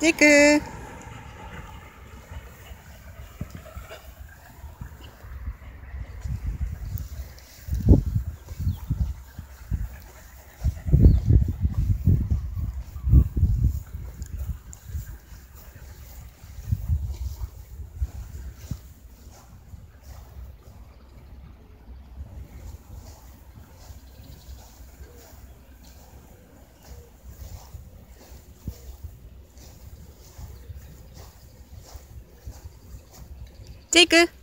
찌그 ジェイク。